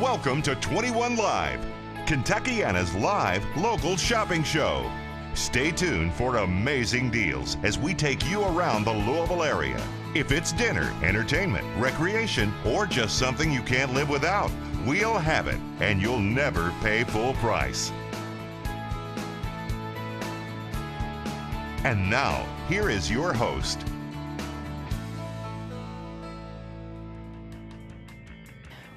Welcome to 21 Live, Kentuckiana's live local shopping show. Stay tuned for amazing deals as we take you around the Louisville area. If it's dinner, entertainment, recreation, or just something you can't live without, we'll have it, and you'll never pay full price. And now, here is your host,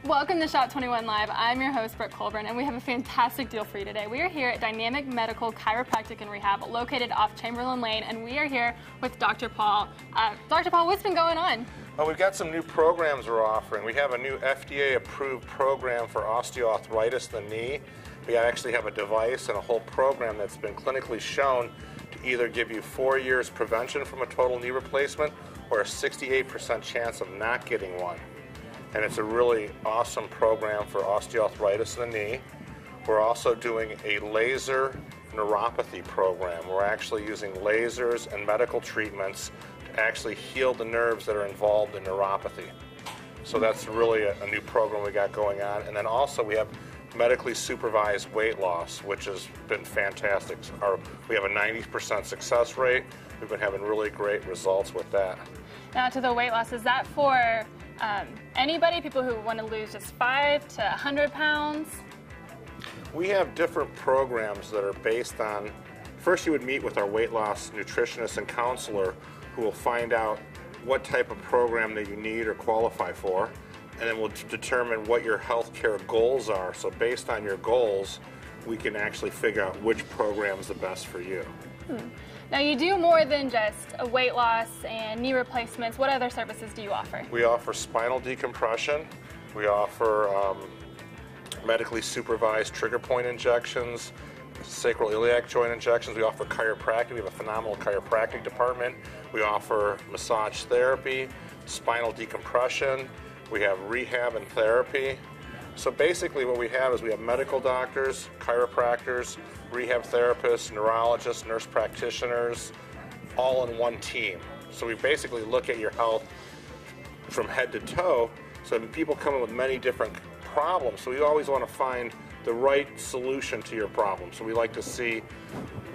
Welcome to Shop 21 Live. I'm your host, Brooke Colburn, and we have a fantastic deal for you today. We are here at Dynamic Medical Chiropractic and Rehab, located off Chamberlain Lane, and we are here with Dr. Paul. Uh, Dr. Paul, what's been going on? Well, we've got some new programs we're offering. We have a new FDA approved program for osteoarthritis the knee. We actually have a device and a whole program that's been clinically shown to either give you four years prevention from a total knee replacement or a 68% chance of not getting one and it's a really awesome program for osteoarthritis in the knee. We're also doing a laser neuropathy program. We're actually using lasers and medical treatments to actually heal the nerves that are involved in neuropathy. So that's really a, a new program we got going on. And then also we have medically supervised weight loss, which has been fantastic. Our, we have a 90% success rate. We've been having really great results with that. Now, to the weight loss, is that for um, anybody, people who want to lose just five to 100 pounds? We have different programs that are based on. First, you would meet with our weight loss nutritionist and counselor who will find out what type of program that you need or qualify for, and then we'll determine what your healthcare goals are. So, based on your goals, we can actually figure out which program is the best for you. Hmm. Now, you do more than just a weight loss and knee replacements. What other services do you offer? We offer spinal decompression. We offer um, medically supervised trigger point injections, sacroiliac joint injections. We offer chiropractic. We have a phenomenal chiropractic department. We offer massage therapy, spinal decompression. We have rehab and therapy. So basically, what we have is we have medical doctors, chiropractors, rehab therapists, neurologists, nurse practitioners, all in one team. So we basically look at your health from head to toe. So people come in with many different problems. So we always want to find the right solution to your problem. So we like to see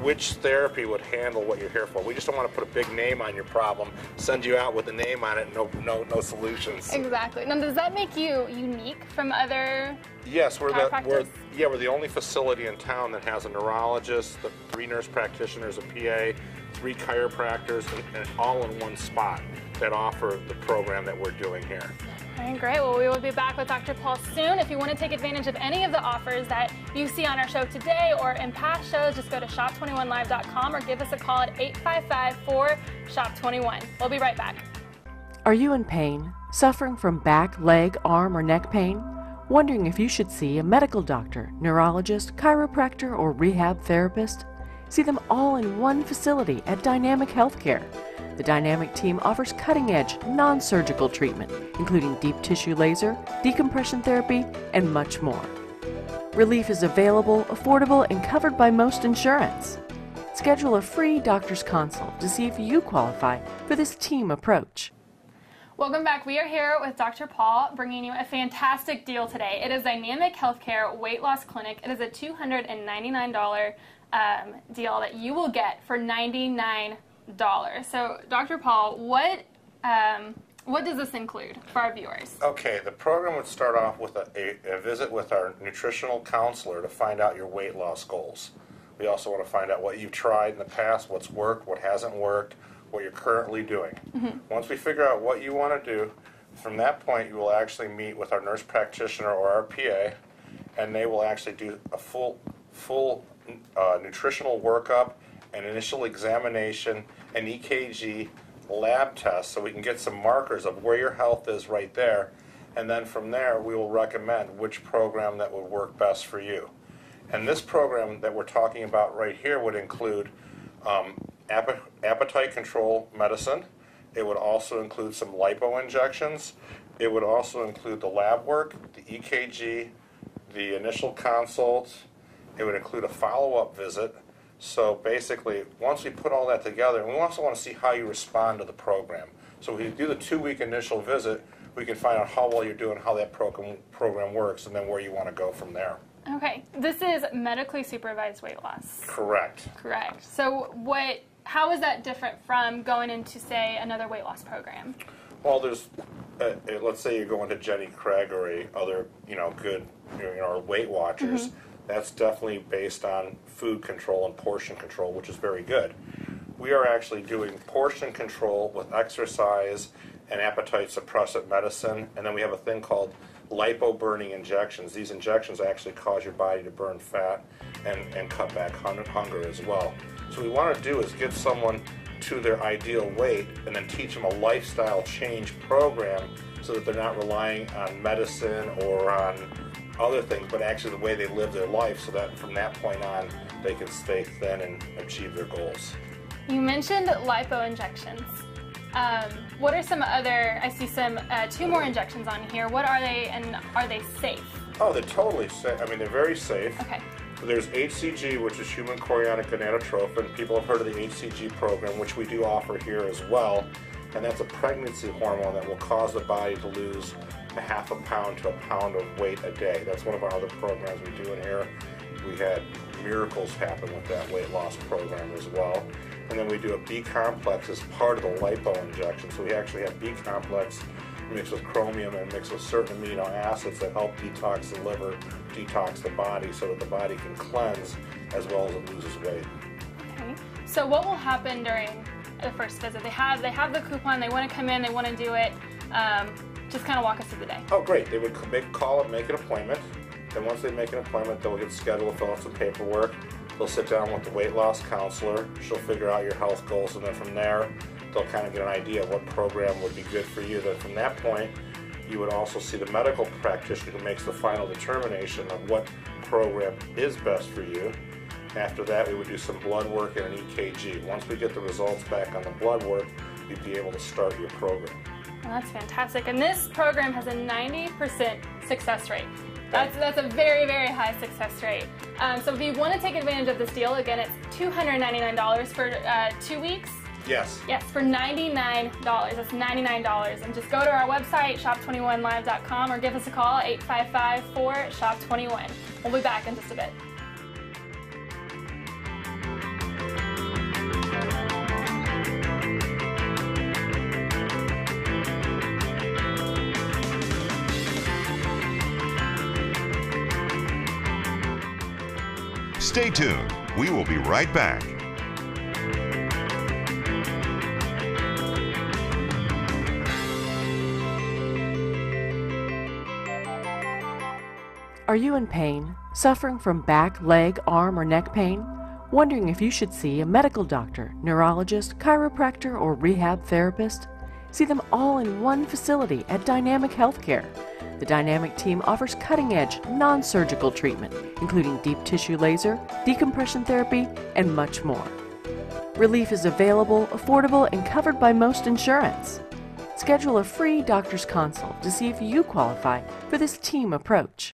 which therapy would handle what you're here for. We just don't want to put a big name on your problem, send you out with a name on it, no, no, no solutions. Exactly. Now, does that make you unique from other? Yes, we're the we're yeah we're the only facility in town that has a neurologist, the three nurse practitioners, a PA, three chiropractors, and, and all in one spot that offer the program that we're doing here. All right, great. Well, we will be back with Dr. Paul soon. If you want to take advantage of any of the offers that you see on our show today or in past shows, just go to shop21live.com or give us a call at 855-4-SHOP21. We'll be right back. Are you in pain? Suffering from back, leg, arm, or neck pain? Wondering if you should see a medical doctor, neurologist, chiropractor, or rehab therapist? See them all in one facility at Dynamic Healthcare. The Dynamic team offers cutting edge, non surgical treatment, including deep tissue laser, decompression therapy, and much more. Relief is available, affordable, and covered by most insurance. Schedule a free doctor's consult to see if you qualify for this team approach. Welcome back. We are here with Dr. Paul bringing you a fantastic deal today. It is Dynamic Healthcare Weight Loss Clinic. It is a $299 um, deal that you will get for 99 dollars. So, Dr. Paul, what um, what does this include for our viewers? Okay, the program would start off with a, a, a, visit with our nutritional counselor to find out your weight loss goals. We also want to find out what you've tried in the past, what's worked, what hasn't worked, what you're currently doing. Mm-hmm. Once we figure out what you want to do, from that point, you will actually meet with our nurse practitioner or our PA, and they will actually do a full full uh, nutritional workup an initial examination, an EKG, lab test, so we can get some markers of where your health is right there. And then from there, we will recommend which program that would work best for you. And this program that we're talking about right here would include um, appetite control medicine. It would also include some lipo injections. It would also include the lab work, the EKG, the initial consult. It would include a follow up visit so basically, once we put all that together, we also want to see how you respond to the program. So we do the two-week initial visit. we can find out how well you're doing, how that program, program works, and then where you want to go from there. Okay, this is medically supervised weight loss. Correct. Correct. So what? How is that different from going into say another weight loss program? Well, there's, uh, uh, let's say you're going to Jenny Craig or a other, you know, good, you know, Weight Watchers. That's definitely based on food control and portion control, which is very good. We are actually doing portion control with exercise and appetite suppressant medicine, and then we have a thing called lipo burning injections. These injections actually cause your body to burn fat and, and cut back hun- hunger as well. So what we want to do is get someone to their ideal weight and then teach them a lifestyle change program so that they're not relying on medicine or on other things, but actually the way they live their life so that from that point on they can stay thin and achieve their goals. You mentioned lipo injections. Um, what are some other? I see some uh, two more injections on here. What are they, and are they safe? Oh, they're totally safe. I mean, they're very safe. Okay. There's HCG, which is human chorionic gonadotropin. People have heard of the HCG program, which we do offer here as well. And that's a pregnancy hormone that will cause the body to lose a half a pound to a pound of weight a day. That's one of our other programs we do in here. We had miracles happen with that weight loss program as well. And then we do a B complex as part of the lipo injection. So we actually have B complex mixed with chromium and mixed with certain amino acids that help detox the liver, detox the body so that the body can cleanse as well as it loses weight. Okay. So what will happen during the first visit? They have they have the coupon. They want to come in. They want to do it. Um, just kind of walk us through the day. Oh, great. They would make, call and make an appointment. Then once they make an appointment, they'll get scheduled, fill out some paperwork. They'll sit down with the weight loss counselor. She'll figure out your health goals, and then from there, they'll kind of get an idea of what program would be good for you. Then from that point, you would also see the medical practitioner who makes the final determination of what program is best for you. After that, we would do some blood work and an EKG. Once we get the results back on the blood work, you'd be able to start your program. Well, that's fantastic. And this program has a 90% success rate. That's, that's a very, very high success rate. Um, so if you want to take advantage of this deal, again, it's $299 for uh, two weeks. Yes. Yes, for $99. That's $99. And just go to our website, shop21live.com, or give us a call, 855-4-SHOP21. We'll be back in just a bit. Stay tuned. We will be right back. Are you in pain, suffering from back, leg, arm, or neck pain? Wondering if you should see a medical doctor, neurologist, chiropractor, or rehab therapist? See them all in one facility at Dynamic Healthcare. The Dynamic team offers cutting edge, non surgical treatment, including deep tissue laser, decompression therapy, and much more. Relief is available, affordable, and covered by most insurance. Schedule a free doctor's consult to see if you qualify for this team approach.